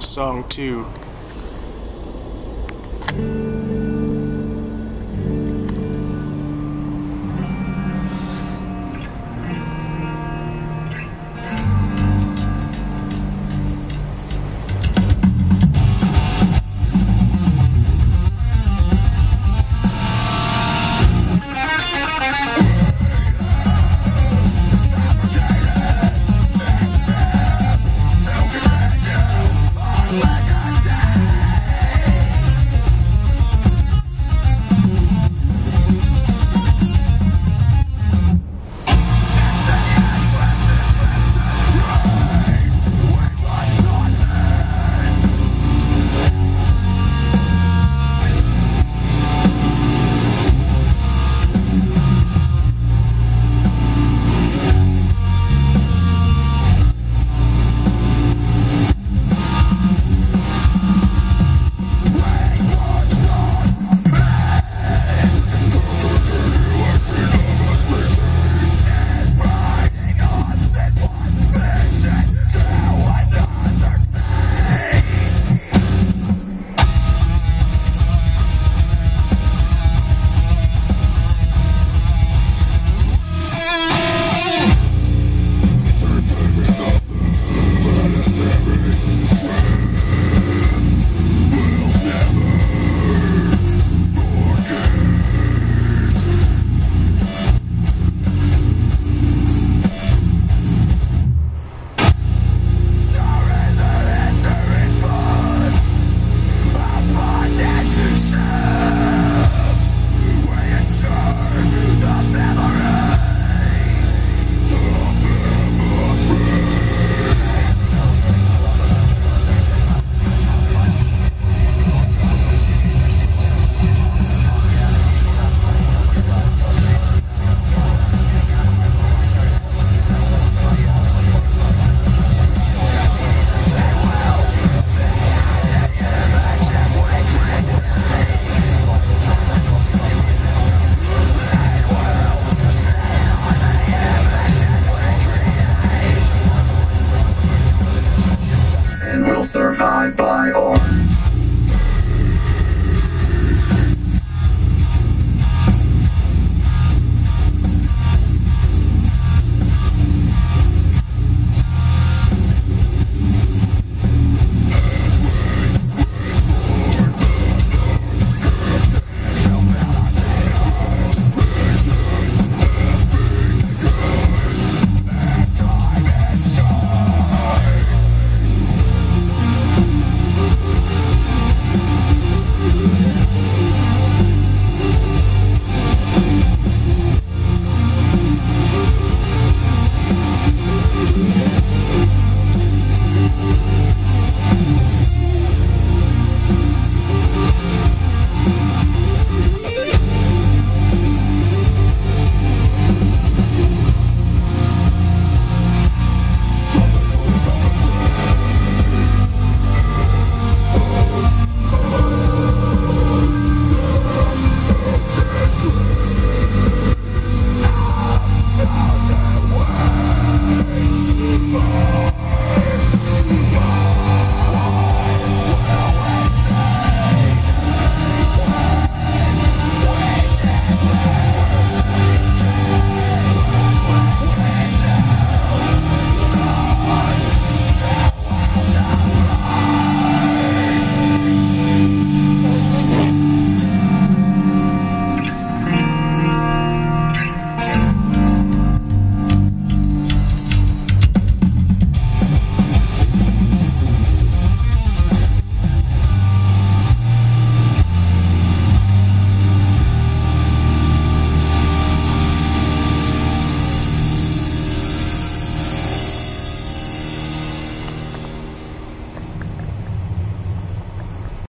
song two.